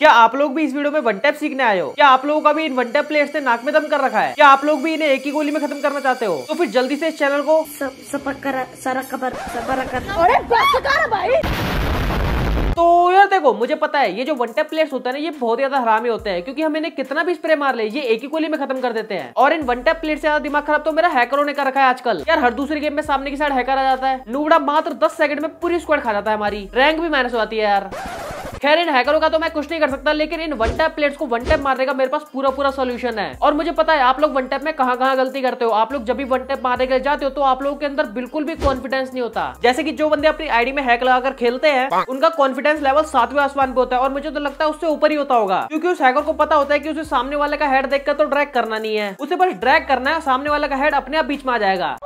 क्या आप लोग भी इस वीडियो में वन टैप सीखने आए हो? क्या आप लोगों का भी इन वन टैप प्लेयर्स ने नाक में दम कर रखा है? क्या आप लोग भी इन्हें एक ही गोली में खत्म करना चाहते हो? तो फिर जल्दी से इस चैनल को सब सपर कर सारा कबर सबर कर अरे भाई। तो यार देखो मुझे पता है ये जो वन टैप प्लेयर्स होते हैं ना ये बहुत ज़्यादा हरामी होते हैं क्योंकि हम इन्हें कितना भी स्प्रे मार ले ये एक ही गोली में खत्म कर देते हैं। और इन वन टैप प्लेयर से ज़्यादा दिमाग खराब तो मेरा हैकरों ने कर रखा है आजकल। यार हर दूसरे गेम में सामने की साइड हैकर आ जाता है। नूबड़ा मात्र दस सेकंड में पूरी स्क्वाड खा जाता है हमारी। रैंक भी माइनस हो जाती है यार। खैर इन हैकरों का तो मैं कुछ नहीं कर सकता लेकिन इन वन टैप प्लेयर्स को वन टैप मारने का मेरे पास पूरा पूरा सोल्यूशन है। और मुझे पता है आप लोग वन टैप में कहाँ कहाँ गलती करते हो? आप लोग जब भी वन टैप मारने के लिए जाते हो तो आप लोगों के अंदर बिल्कुल भी कॉन्फिडेंस नहीं होता। जैसे कि जो बंदे अपनी आईडी में हैक लगाकर खेलते हैं उनका कॉन्फिडेंस लेवल सातवें आसमान पे होता है और मुझे तो लगता है उससे ऊपर ही होता होगा। क्योंकि उस हैकर को पता होता है कि उसे सामने वाले का हेड देखकर तो ड्रैग करना नहीं है। उसे बस ड्रैग करना है सामने वाले का हेड अपने आप बीच में आ जाएगा।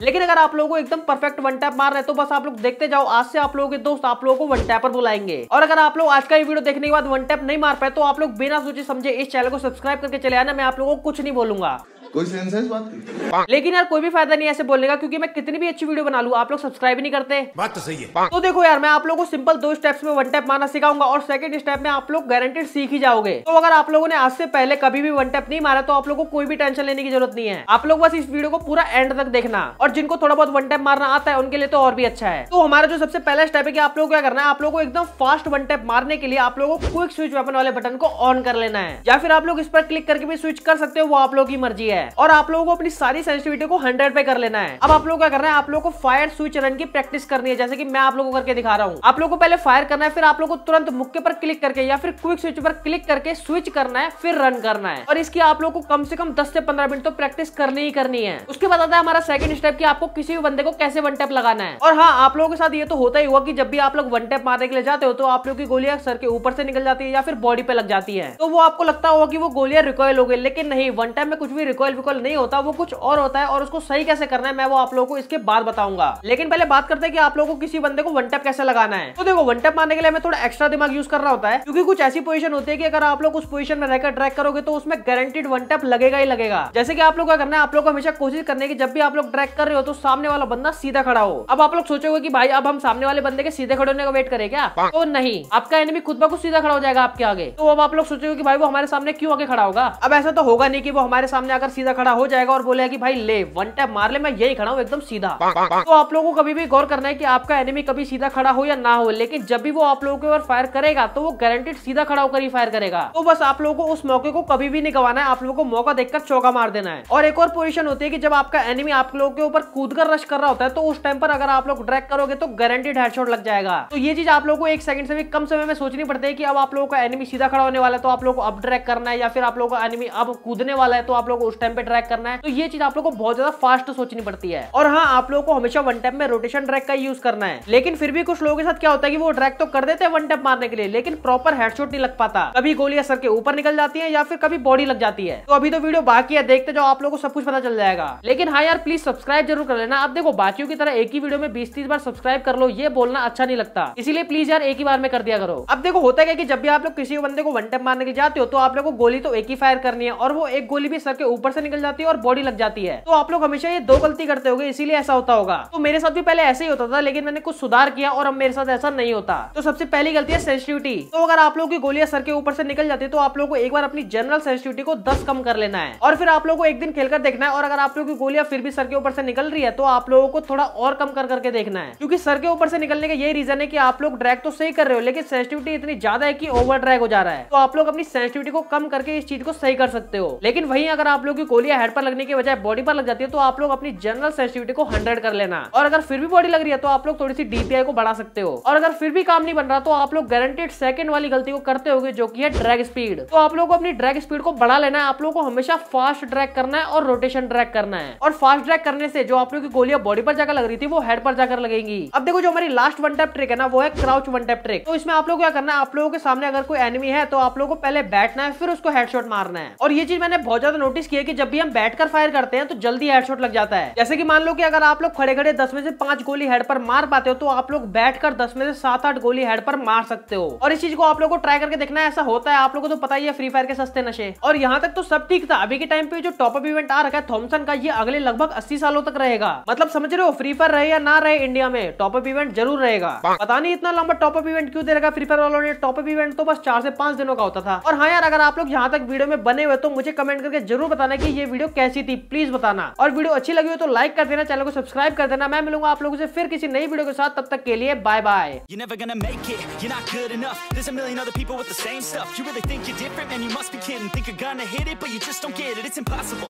लेकिन अगर आप लोगों को एकदम परफेक्ट वन टैप मार रहे तो बस आप लोग देखते जाओ, आज से आप लोगों के दोस्त आप लोगों को वन टैपर बुलाएँगे। और अगर आप लोग आज का ये वीडियो देखने के बाद वन टैप नहीं मार पाए तो आप लोग बिना सोचे समझे इस चैनल को सब्सक्राइब करके चले आना, मैं आप लोगों को कुछ नहीं बोलूँगा। कोई सेंस है इस बात की? लेकिन यार कोई भी फ़ायदा नहीं ऐसे बोलने का क्योंकि मैं कितनी भी अच्छी वीडियो बना लूँ आप लोग सब्सक्राइब नहीं करते। बात तो सही है। तो देखो यार मैं आप लोगों को सिंपल दो स्टेप्स में वन टैप मारना सिखाऊँगा और सेकंड स्टेप में आप लोग गारंटेड सीख ही जाओगे। तो अगर आप लोगों ने आज से पहले कभी भी वन टैप नहीं मारा तो आप लोगों को कोई भी टेंशन लेने की ज़रूरत नहीं है। आप लोग बस इस वीडियो को पूरा एंड तक देखना और जिनको थोड़ा बहुत वन टैप मारना आता है उनके लिए तो और भी अच्छा है। तो हमारा जो सबसे पहला स्टेप है कि आप लोग क्या करना है आप लोगों को एकदम फास्ट वन टैप मारने के लिए आप लोगों को क्विक स्विच वेपन वाले बटन को ऑन कर लेना है। या फिर आप लोग इस पर क्लिक करके भी स्विच कर सकते हो वो आप लोगों की मर्ज़ी है। और आप लोगों को अपनी सारी सेंसिटिविटी को हंड्रेड पे कर लेना है। अब आप लोग क्या करना है? आप लोग को फायर स्विच रन की प्रैक्टिस करनी है। जैसे कि मैं आप लोगों को करके दिखा रहा हूँ। आप लोग को पहले फायर करना है, फिर आप लोग को तुरंत मुक्के पर क्लिक करके या फिर क्विक स्विच पर क्लिक करके स्विच करना है, फिर रन करना है। और इसकी आप लोग को कम से कम दस से पंद्रह मिनट तो प्रैक्टिस करनी ही करनी है। उसके बाद आता है हमारा सेकंड स्टेप की आपको किसी भी बंदे को कैसे वन टैप लगाना है। और हाँ आप लोगों के साथ ये तो होता ही हुआ कि जब भी आप लोग वन टैप मारने के लिए जाते हो तो आप लोग की गोलियाँ सर के ऊपर से निकल जाती है या फिर बॉडी पे लग जाती है। तो वो आपको लगता होगा कि वो गोलियाँ रिकॉयल हो गई, लेकिन नहीं वन टाइम में कुछ भी रिकॉयल विकॉयल नहीं होता, वो कुछ और होता है और उसको सही कैसे करना है, मैं वो आप लोगों को इसके बाद बताऊँगा। लेकिन पहले बात करते हैं कि आप लोगों को किसी बंदे को वन टैप कैसे लगाना है। तो देखो वन टैप मारने के लिए हमें थोड़ा एक्स्ट्रा दिमाग यूज़ करना होता है, क्योंकि कुछ ऐसी पोजीशन होती है कि अगर आप लोग उस पोजीशन में रहकर ट्रैक करोगे तो उसमें गारंटीड वन टैप लगेगा ही लगेगा। जैसे कि आप लोग क्या करना है, आप लोग को हमेशा कोशिश करने की जब भी आप लोग ट्रैक कर रहे हो तो सामने वाला बंदा सीधा खड़ा हो। अब आप लोग सोचोगे की भाई, अब हम सामने वाले बंदे के सीधे खड़े होने का वेट करें क्या? तो नहीं, आपका एनिमी खुद ब खुद सीधा खड़ा हो जाएगा आपके आगे। तो अब आप लोग सोचोगे कि भाई, वो हमारे सामने क्यों आगे खड़ा होगा? अब ऐसा तो होगा नहीं की वो हमारे सामने आकर सीधा खड़ा हो जाएगा और बोलेगा कि भाई ले वन टैप मार ले मैं यही खड़ा हूँ एकदम सीधा तो आप लोगों को कभी भी गौर करना है कि आपका एनिमी कभी सीधा खड़ा हो या ना हो लेकिन जब भी वो आप लोगों के ऊपर फायर करेगा तो वो गारंटेड सीधा खड़ा होकर ही फायर करेगा तो बस आप लोगों को उस मौके को कभी भी नहीं गवाना है आप लोगों को मौका देखकर चौका मार देना है और एक और पोजीशन होती है कि जब आपका एनिमी आप लोगों के ऊपर कूद कर रश कर रहा होता है तो उस टाइम पर अगर आप लोग ड्रैग करोगे तो गारंटेड हेडशॉट लग जाएगा तो ये चीज़ आप लोगों को एक सेकंड से भी कम समय में सोचनी पड़ती है कि अब आप लोगों का एनिमी सीधा खड़ा होने वाला है तो आप लोग को अब ड्रैग करना है या फिर आप लोगों का एनिमी अब कूदने वाला है तो आप लोग उस टाइम पे ड्रैग करना है तो ये चीज़ आप लोग को बहुत ज़्यादा फास्ट सोचनी पड़ती है। और हाँ आप लोगों को हमेशा वन टैप में रोटेशन ट्रैक का यूज़ करना है। लेकिन फिर भी कुछ लोगों के साथ क्या होता है कि वो ड्रैग तो कर देते हैं वन टैप मारने के लिए, लेकिन प्रॉपर हेडशॉट नहीं लग पाता। कभी गोलियाँ सर के ऊपर निकल जाती है या फिर कभी बॉडी लग जाती है। तो अभी तो वीडियो बाकी है, देखते जाओ, आप लोग को सब कुछ पता चल जाएगा। लेकिन हाँ यार प्लीज़ सब्सक्राइब ज़रूर कर लेना। आप देखो, बाकियों की तरह एक ही वीडियो में बीस तीस बार सब्सक्राइब कर लो, ये बोलना अच्छा नहीं लगता। इसीलिए प्लीज़ यार, एक ही बार में कर दिया करो। अब देखो, होता है कि जब भी आप लोग किसी बंदे को वन टैप मारने के जाते हो तो आप लोग को गोली तो एक ही फायर करनी है, और वो एक गोली भी सर के ऊपर से निकल जाती है और बॉडी लग जाती है। तो आप लोग हमेशा ये दो गलती करते होगे, इसीलिए ऐसा होता होगा। तो मेरे साथ भी पहले ऐसे ही होता था, लेकिन मैंने कुछ सुधार किया और अब मेरे साथ ऐसा नहीं होता। तो सबसे पहली गलती है सेंसिटिविटी तो अगर आप लोगों की गोलियाँ सर के ऊपर से निकल जाती है तो आप लोग को एक बार अपनी जनरल सेंसिटिविटी को दस कम कर लेना है। और फिर आप लोग को एक दिन खेलकर देखना है, और अगर आप लोग की गोलियाँ फिर भी सर के ऊपर से निकल रही है तो आप लोगों को थोड़ा और कम कर करके देखना है। क्योंकि सर के ऊपर से निकलने का यही रीजन है कि आप लोग ड्रैग तो सही कर रहे हो, लेकिन सेंसिटिविटी इतनी ज़्यादा है कि ओवर ड्रैग हो जा रहा है। तो आप लोग अपनी सेंसिटिविटी को कम करके इस चीज़ को सही कर सकते हो। लेकिन वही अगर आप लोग की गोलियाँ हेड पर लगने की बजाय बॉडी पर लग जाती है तो आप लोग अपनी जनरल सेंसिटिविटी को हंड्रेड कर लेना। और अगर फिर भी बॉडी लग रही है तो आप लोग थोड़ी सी डीपीआई को बढ़ा सकते हो। और अगर फिर भी काम नहीं बन रहा तो आप लोग गारंटेड सेकंड वाली गलती को करते होगे, जो की है ड्रैग स्पीड तो आप लोग को अपनी ड्रैग स्पीड को बढ़ा लेना है, आप लोग को हमेशा फास्ट ड्रैग करना है और रोटेशन ड्रैग करना है। और फास्ट ड्रैग करने से जो आप लोग की गोलियाँ बॉडी पर जाकर लग रही थी, वो हेड पर जाकर लगेंगी। अब देखो जो हमारी लास्ट वन टैप ट्रिक है ना, वो है क्राउच वन टैप ट्रिक तो इसमें आप लोग क्या करना है, आप लोगों के सामने अगर कोई एनिमी है तो आप लोग को पहले बैठना है, फिर उसको हेडशॉट मारना है। और ये चीज़ मैंने बहुत ज़्यादा नोटिस किया कि जब भी हम बैठकर फायर करते हैं तो जल्दी हेडशॉट लग जाता है। जैसे कि मान लो कि अगर आप लोग खड़े खड़े दस में से पाँच गोली हेड पर मार पाते हो तो आप लोग बैठकर दस में से सात आठ गोली हेड पर मार सकते हो। और इस चीज़ को आप लोग को ट्राई करके देखना ऐसा होता है। आप लोगों को तो पता ही है फ्री फायर के सस्ते नशे। और यहाँ तक तो सब ठीक था। अभी के टाइम पे जो टॉपअप इवेंट आ रखा है थॉमसन का, ये अगले लगभग अस्सी सालों तक रहेगा। मतलब समझ रहे हो फ्री फायर रहे या ना रहे इंडिया में टॉपअप इवेंट ज़रूर रहेगा। पता नहीं इतना लंबा टॉपअप इवेंट क्यों दे रखा फ्री फायर वालों ने। टॉपअप इवेंट तो बस चार से पाँच दिनों का होता था। और हाँ यार, अगर आप लोग यहाँ तक वीडियो में बने हुए तो मुझे कमेंट करके ज़रूर बताना कि ये वीडियो कैसी थी प्लीज़ बताना। और वीडियो अच्छी लगी हो तो लाइक कर देना चैनल को सब्सक्राइब कर देना। मैं मिलूँगा आप लोगों से फिर किसी नई वीडियो के साथ, तब तक के लिए बाय बाय